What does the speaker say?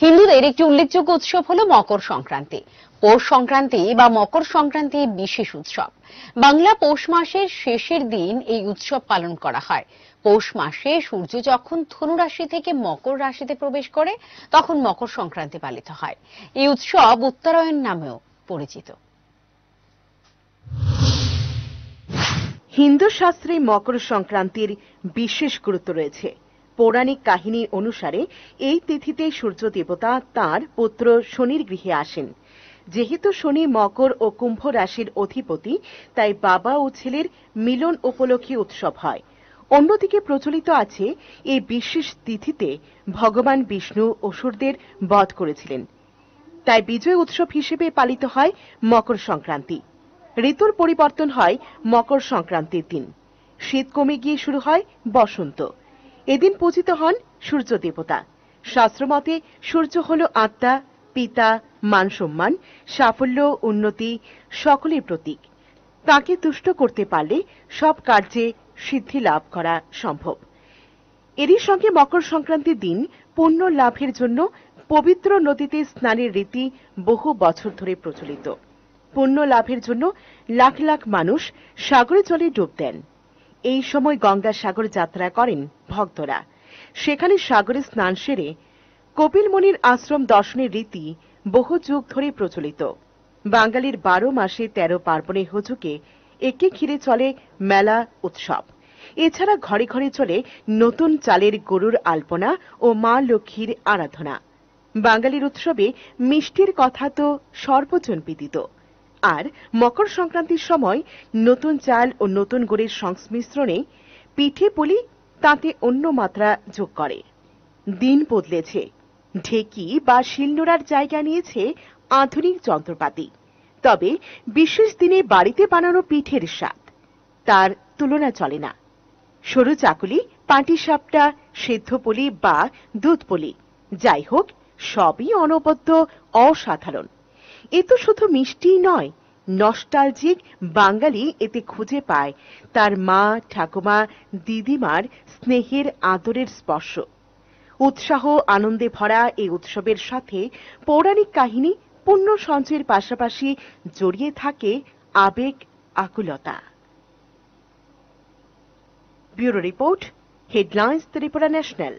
হিন্দুদের একটি উল্লেখযোগ্য উৎসব হল মকর সংক্রান্তি। পৌষ সংক্রান্তি বা মকর সংক্রান্তি বিশেষ উৎসব। বাংলা পৌষ মাসের শেষের দিন এই উৎসব পালন করা হয়। পৌষ মাসে সূর্য যখন ধনু রাশি থেকে মকর রাশিতে প্রবেশ করে, তখন মকর সংক্রান্তি পালিত হয়। এই উৎসব উত্তরায়ণ নামেও পরিচিত। হিন্দু শাস্ত্রে মকর সংক্রান্তির বিশেষ গুরুত্ব রয়েছে। পৌরাণিক কাহিনী অনুসারে, এই তিথিতে সূর্য দেবতা তাঁর পুত্র শনির গৃহে আসেন। যেহেতু শনি মকর ও কুম্ভ রাশির অধিপতি, তাই বাবা ও ছেলের মিলন উপলক্ষে উৎসব হয়। অন্যদিকে প্রচলিত আছে, এই বিশেষ তিথিতে ভগবান বিষ্ণু অসুরদের বধ করেছিলেন। তাই বিজয় উৎসব হিসেবে পালিত হয় মকর সংক্রান্তি। ঋতুর পরিবর্তন হয় মকর সংক্রান্তির দিন। শীত কমে গিয়ে শুরু হয় বসন্ত। এদিন পূজিত হন সূর্য দেবতা। শাস্ত্রমতে সূর্য হল আত্মা, পিতা, মান সম্মান, সাফল্য, উন্নতি, সকলের প্রতীক। তাকে তুষ্ট করতে পারলে সব কার্যে সিদ্ধি লাভ করা সম্ভব। এরই সঙ্গে মকর সংক্রান্তির দিন পুণ্য লাভের জন্য পবিত্র নদীতে স্নানের রীতি বহু বছর ধরে প্রচলিত। পুণ্য লাভের জন্য লাখ লাখ মানুষ সাগরে জলে ডুব দেন। এই সময় গঙ্গা সাগর যাত্রা করেন ভক্তরা। সেখানে সাগরে স্নান সেরে কপিলমণির আশ্রম দর্শনের রীতি বহু যুগ ধরে প্রচলিত। বাঙালির বারো মাসে তেরো পার্বণে হুজুকে একে ঘিরে চলে মেলা উৎসব। এছাড়া ঘরে ঘরে চলে নতুন চালের গরুর আলপনা ও মা লক্ষ্মীর আরাধনা। বাঙালির উৎসবে মিষ্টির কথা তো সর্বজন বিদিত। আর মকর সংক্রান্তির সময় নতুন চাল ও নতুন গুড়ের সংমিশ্রণে পিঠে পুলি, তাতে অন্য মাত্রা যোগ করে। দিন বদলেছে। ঢেকি বা শিলনোড়ার জায়গা নিয়েছে আধুনিক যন্ত্রপাতি। তবে বিশেষ দিনে বাড়িতে বানানো পিঠের স্বাদ। তার তুলনা চলে না। সরু চাকুলি পাটিসাপটা সেদ্ধপলি বা দুধপলি যাই হোক, সবই অনবদ্য, অসাধারণ। এ তো শুধু মিষ্টিই নয় নস্টালজিক বাঙালি এতে খুঁজে পায়। তার মা, ঠাকুমা, দিদিমার স্নেহের আদরের স্পর্শ। উৎসাহ, আনন্দে ভরা এই উৎসবের সাথে পৌরাণিক কাহিনী পূর্ণ সঞ্চয়ের পাশাপাশি জড়িয়ে থাকে আবেগ, আকুলতা। Bureau report, headlines, Tripura national.